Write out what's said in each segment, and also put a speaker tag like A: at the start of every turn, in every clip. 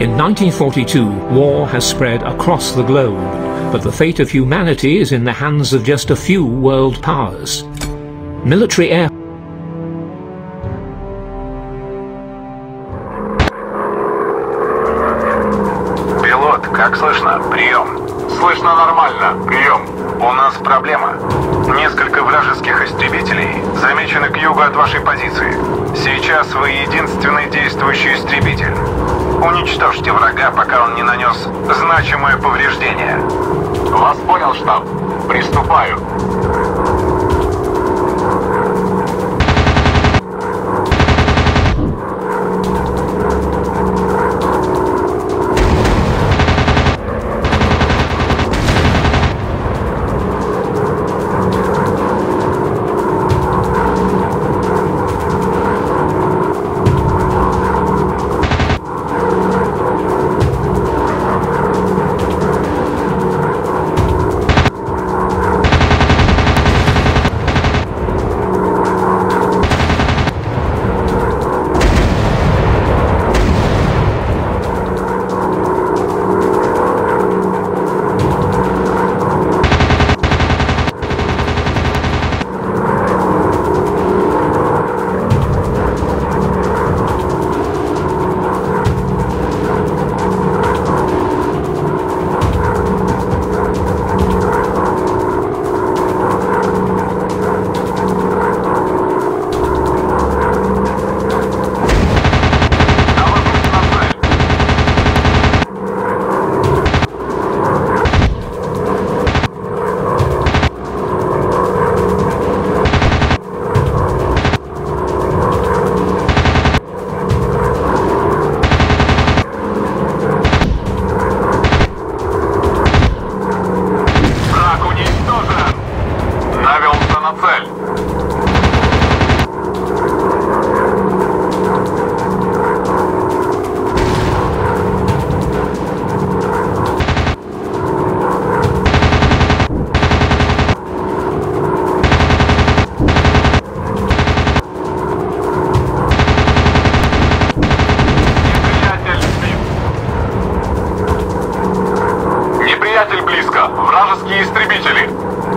A: In 1942, war has spread across the globe, but the fate of humanity is in the hands of just a few world powers. Military air
B: Слышно нормально. Прием. У нас проблема. Несколько вражеских истребителей замечены к югу от вашей позиции. Сейчас вы единственный действующий истребитель. Уничтожьте врага, пока он не нанес значимое повреждение. Вас понял, штаб. Приступаю. Истребители.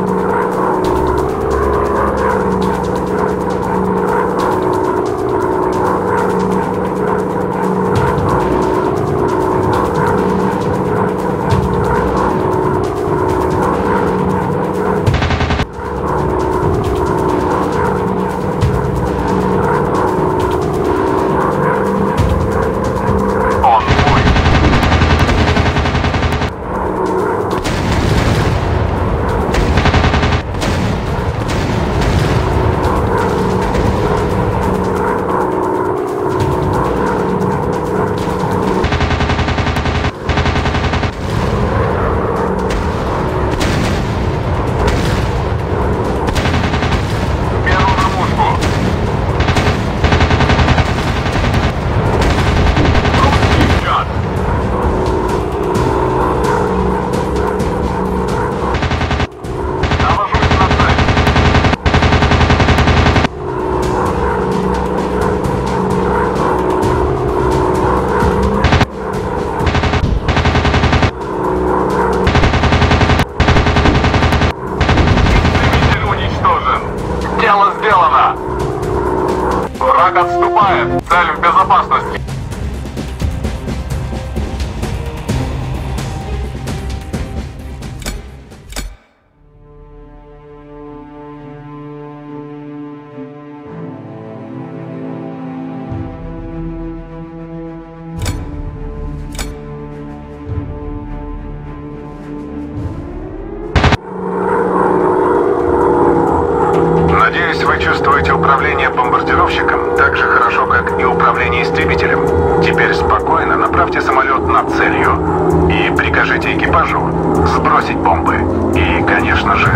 B: Спокойно направьте самолет над целью и прикажите экипажу сбросить бомбы. И, конечно же,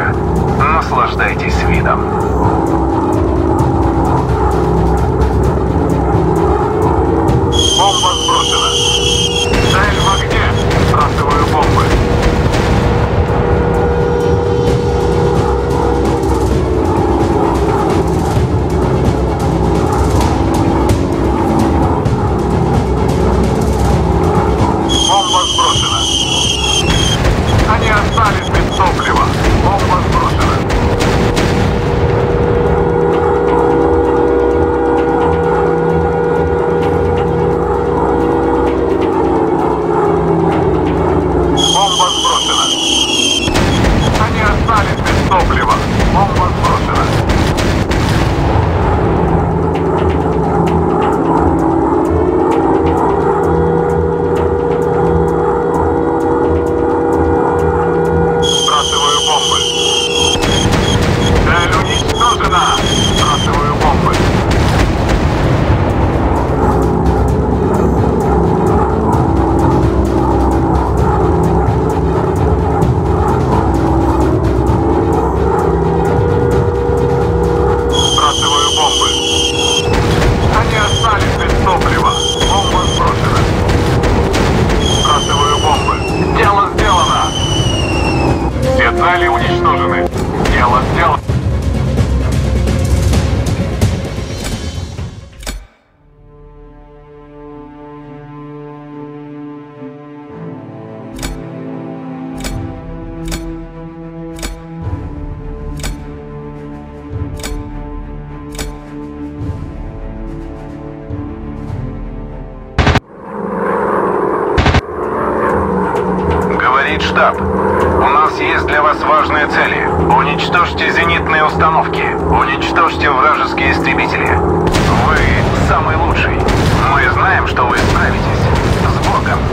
B: наслаждайтесь видом. штаб. У нас есть для вас важные цели. Уничтожьте зенитные установки. Уничтожьте вражеские истребители. Вы самый лучший. Мы знаем, что вы справитесь. С Богом!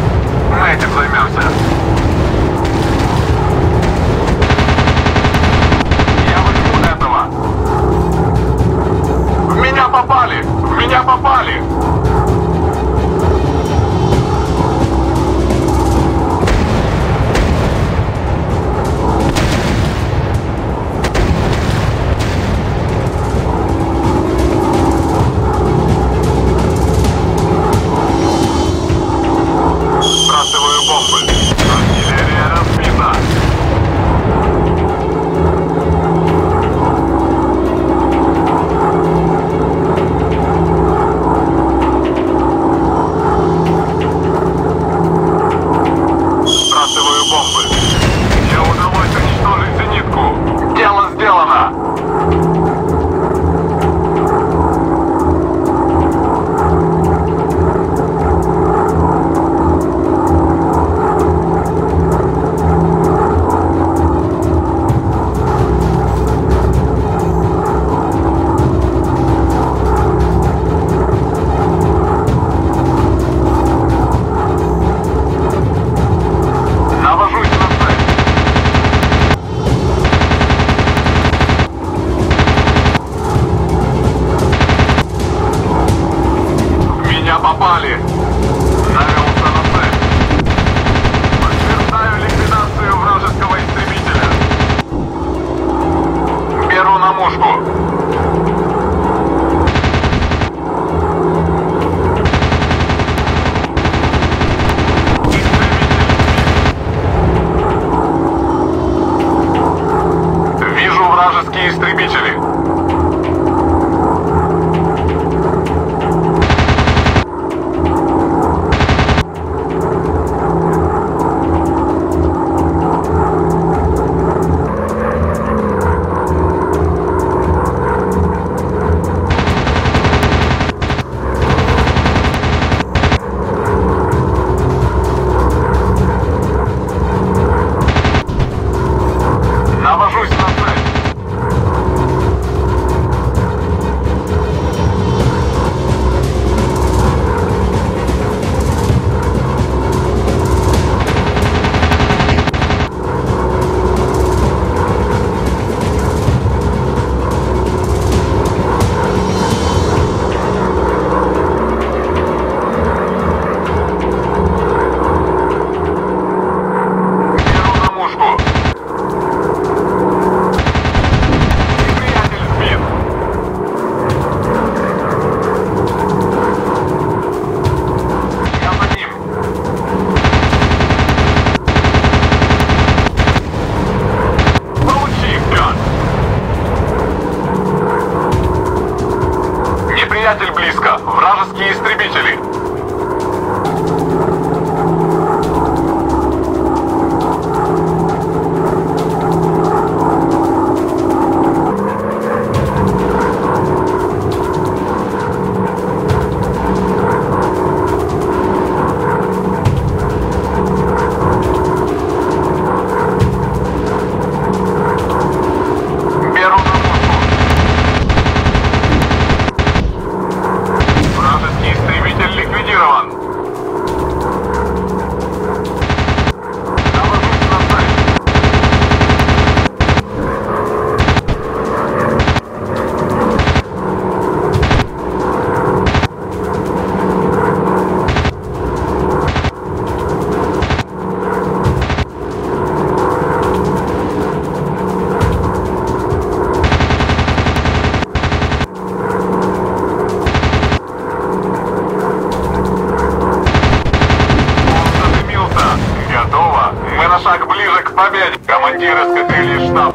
B: Ближе к победе, командир